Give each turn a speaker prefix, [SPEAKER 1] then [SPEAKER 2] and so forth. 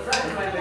[SPEAKER 1] friend, my